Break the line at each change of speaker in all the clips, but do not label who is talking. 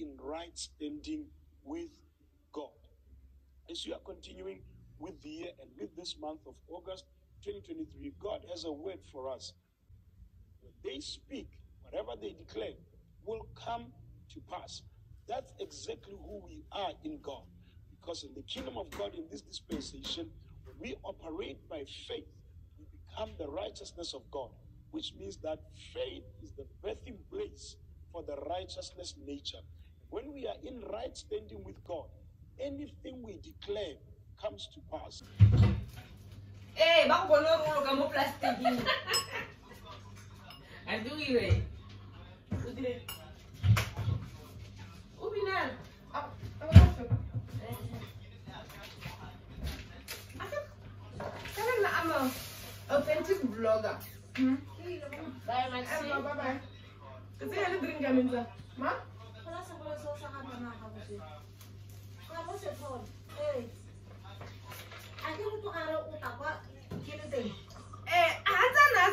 in right standing with God. As you are continuing with the year and with this month of August 2023, God has a word for us. When they speak, whatever they declare will come to pass. That's exactly who we are in God. Because in the kingdom of God, in this dispensation, we operate by faith, we become the righteousness of God, which means that faith is the birthing place for the righteousness nature. When we are in right standing with God, anything we declare comes to pass.
Eh, bang bono rolo kamu plastik ini. Aduh iwe. Udah. Ubinan. Apa? Apa masuk? Asap. Kalian nak amal authentic vlogger. Hmm.
Bye, Maxi.
ma, bye bye. Kasi ano drink kami sa? Ma?
kamu eh.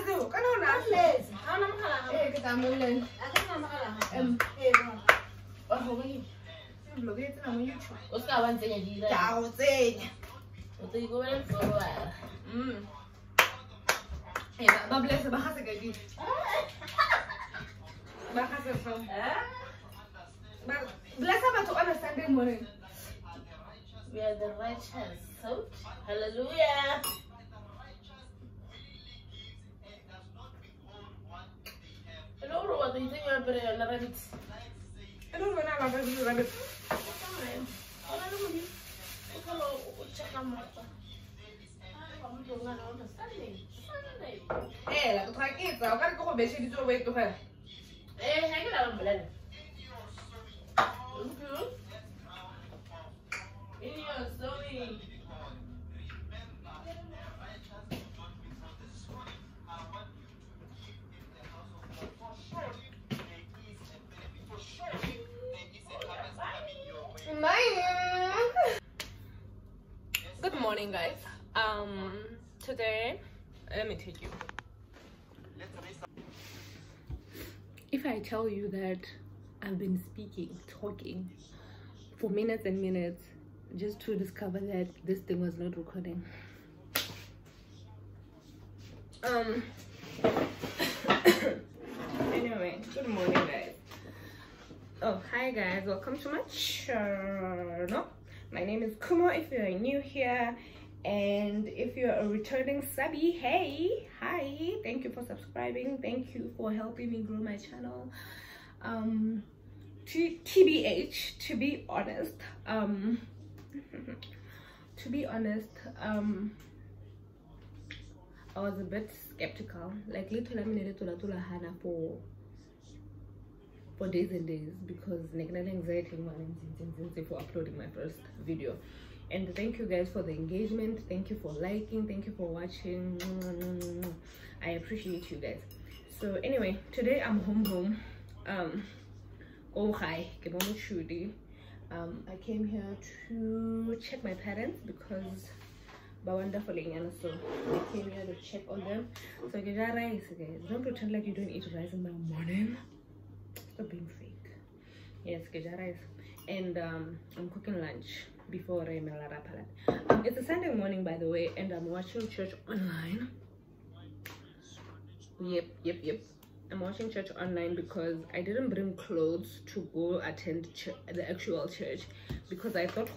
Tuh
eh
kan
eh kita
eh
oh
itu
hmm. Eh bahasa kayak gitu bahasa
so
bahasa bless ba to a Sunday morning.
We are the righteous. So, hallelujah. Hello, what do you think you're praying? Rabbit.
I don't know na ba ba rabbit.
Wala naman yun. Ikaw, check ang mata. Ah, kamu tungan ako na Sunday. Sunday.
Eh, la tra kita, o ka ko be
In your story.
Good morning, guys. Um, today, let me take you. If I tell you that I've been speaking, talking for minutes and minutes just to discover that this thing was not recording. Um. anyway, good morning, guys. Oh, hi guys, welcome to my channel. My name is Khumo if you're new here, and if you're a returning subby, hey, hi, thank you for subscribing, thank you for helping me grow my channel. Um, TBH, to be honest, um, to be honest, um, I was a bit skeptical, like little little Hana for for days and days because negative anxiety for uploading my first video. And thank you guys for the engagement. Thank you for liking. Thank you for watching. I appreciate you guys. So anyway today i'm home home um oh hi good morning, um i came here to check my parents because wonderful so i came here to check on them. So get rice guys don't pretend like you don't eat rice in the morning. Stop being fake. Yes get rice and um i'm cooking lunch before I'm um, it's a sunday morning by the way and i'm watching church online. Yep yep yep i'm watching church online because i didn't bring clothes to go attend the actual church because i thought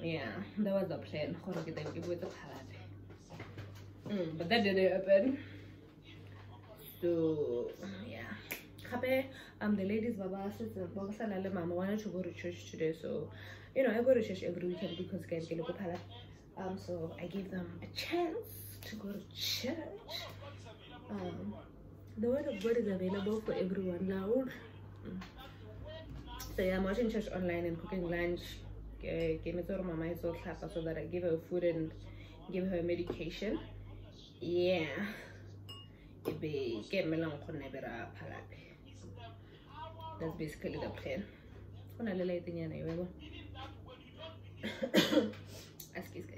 yeah that was the plan mm, but that didn't happen. So yeah. Kape, um the ladies baba salale mama wanted to go to church today? So you know i go to church every weekend because guys get pala um so i gave them a chance to go to church. Um the word of god is available for everyone. Now Mm. so yeah i'm watching church online and cooking lunch. Me so that i give her food and give her medication. Yeah. That's basically the plan. Go na le lightenyana e bebo askis guys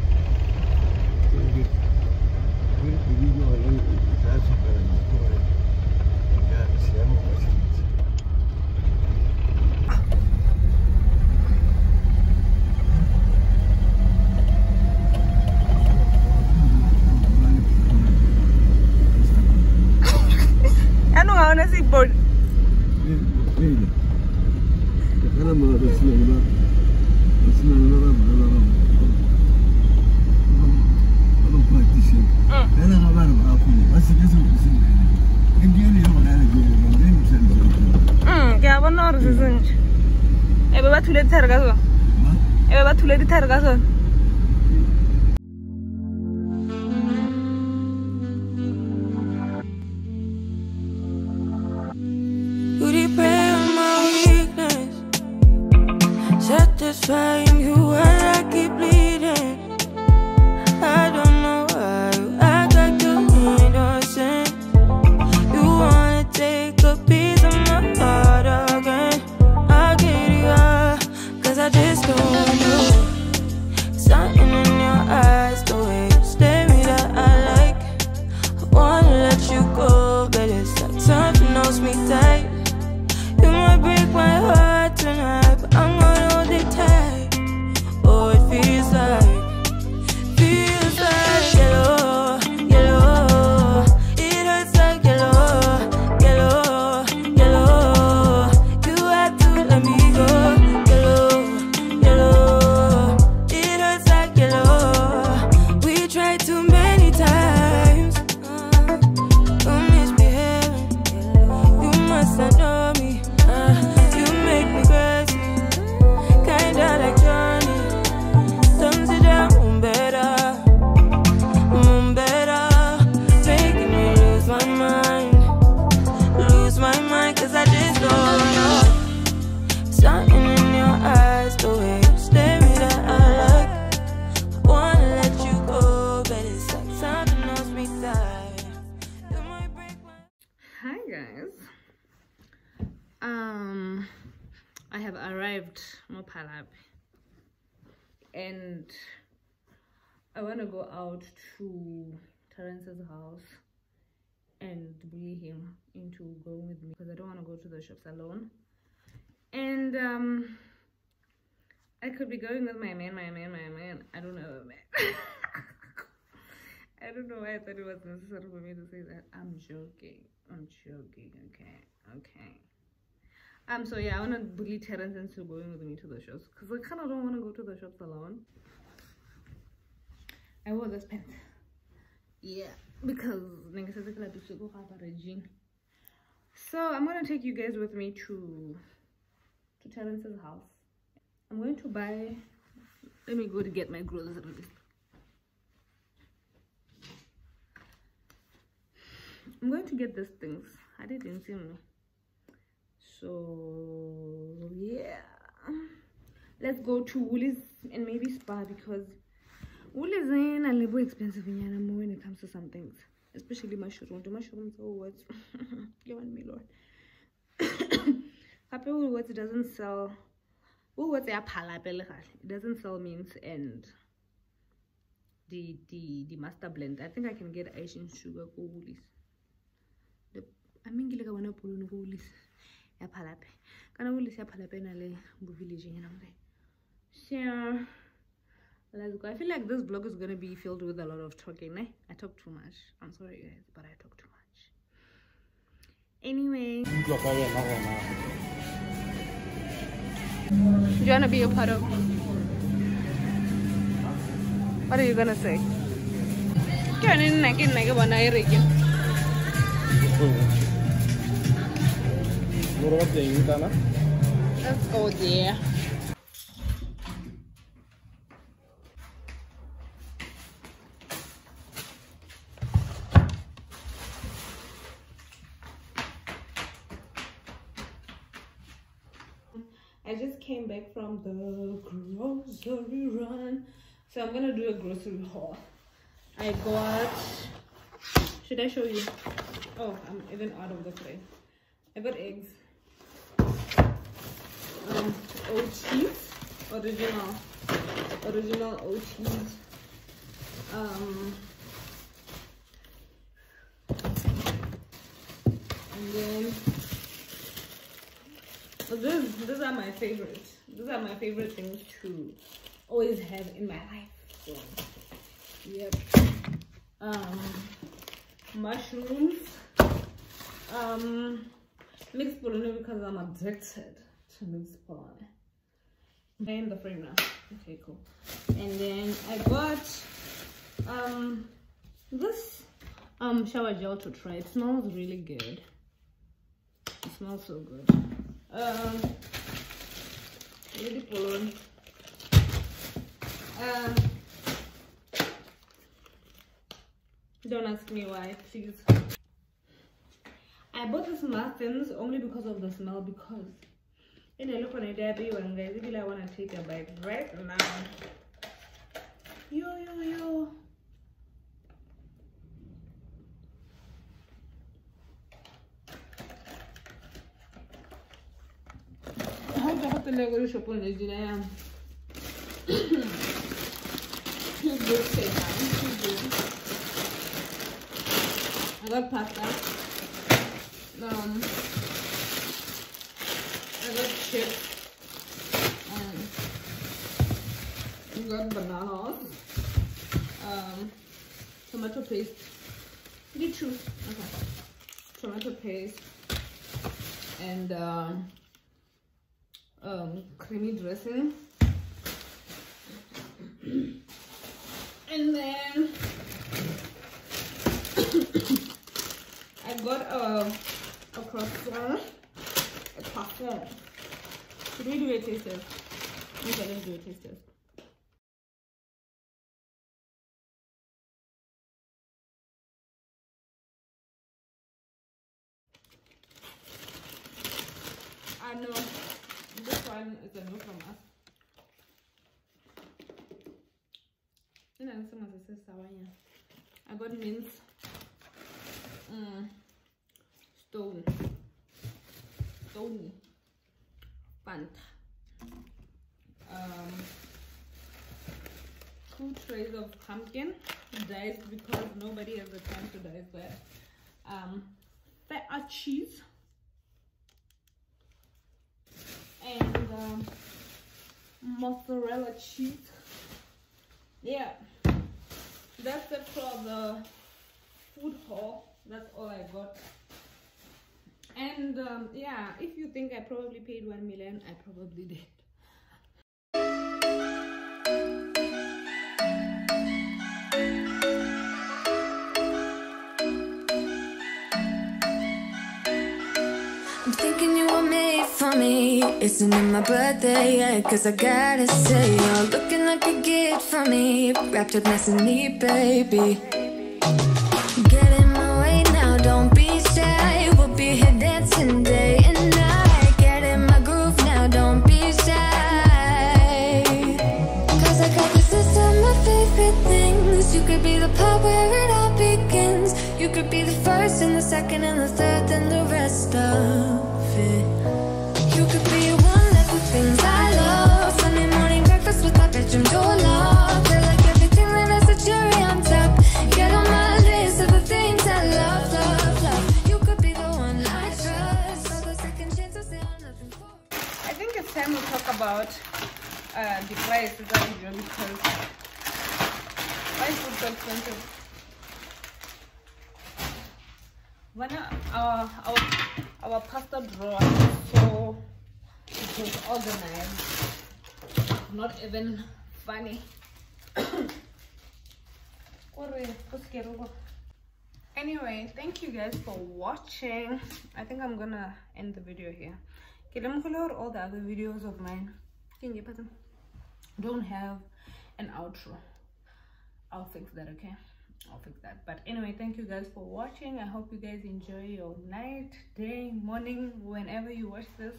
ke a bona gore se sentšha e be ba thule dithare ka sone e be ba thule dithare ka sone Mopalap and I wanna go out to Terence's house and bully him into going with me because I don't wanna go to the shops alone. And um I could be going with my man, my man, my man. I don't know, man. I don't know why I thought it was necessary for me to say that. I'm joking. I'm joking. Okay. Okay. Um. So yeah, I wanna bully Terrence into going with me to the shops because I kind of don't want to go to the shops alone. I wore this pants. Yeah, because nigga says I to go have a jean. So I'm gonna take you guys with me to to Terrence's house. I'm going to buy. Let me go to get my groceries. I'm going to get these things. I didn't see me. So yeah. Let's go to Woolies and maybe Spa because Woolies in a little expensive in Yanamo when it comes to some things. Especially mushrooms. Mushrooms are what you want me, Lord. Happy Woolworths doesn't sell. It doesn't sell mints and the the the master blend. I think I can get Asian sugar go Woolies. The I mean ke le ka bona polono go Woolies ya phalape. Kana Woolies ya phalape na le bo village nyana mo. So let's go. I feel like this vlog is gonna be filled with a lot of talking. Eh? I talk too much. I'm sorry guys, but I talk too much. Anyway, do you wanna be a part of? What are you gonna say? Kaya nini na kin na ke bona e re ke? Let's go there. I just came back from the grocery run. So I'm gonna do a grocery haul. I got Should I show you? Oh, I'm even out of the tray. I got eggs. Um, oat cheese, original, original oat cheese. Um, and then so this, these are my favorite. These are my favorite things to always have in my life. So, yep. Um, mushrooms. Um, mixed bologna because I'm addicted mixed bologna. in the frame now. Okay, cool. And then I got um this um shower gel to try. It smells really good. It smells so good. Um, really bologna. Um, don't ask me why, please. I bought this muffins only because of the smell because in a look on a it everyone guys really I wanna take a bite right now. Yo yo yo the I go to shop on the dinner? Too good. Too good. I got pasta. Um, I got chips. And got bananas. Um, tomato paste. You choose? Okay. Tomato paste. And um, um, creamy dressing. and then I got a, a croissant, a croissant. Should we do a taste test? Okay, let's do a taste test. I know this one is a no from us. Ina nisema sasa sawa ya. I got mince. Mm. Stone. Stony. Um, two trays of pumpkin diced because nobody has the time to dice that. Um, feta cheese. and um, mozzarella cheese. Yeah, that's it for the food haul. That's all I got. And um, yeah, if you think I probably paid one million, I probably did.
I'm thinking you were made for me. Isn't it my birthday yet? Cause I gotta say, you're looking like a gift for me. Wrapped up nice and neat, baby. You could be the first and the second and the third and the rest of it. You could be one of the things I love. Sunday morning breakfast with my bedroom door locked. Feel like everything that has a cherry on top. Get on my list of the things I love, love, love. You could be the one I trust. All the second chances, they are nothing for.
I think it's time we talk about uh, the price of the video because is food so expensive? When uh, our our our pasta drawer so it was organized, not even funny. Anyway, thank you guys for watching. I think I'm gonna end the video here. Okay, all the other videos of mine. Don't have an outro. I'll fix that, okay? I'll fix that. But anyway, thank you guys for watching. I hope you guys enjoy your night, day, morning, whenever you watch this.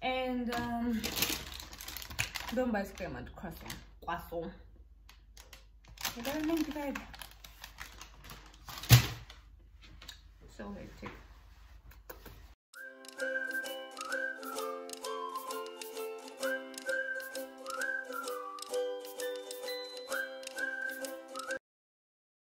And um, don't buy scam at croissant. Croissant. $1.95. so hectic